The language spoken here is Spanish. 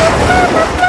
¡Vamos!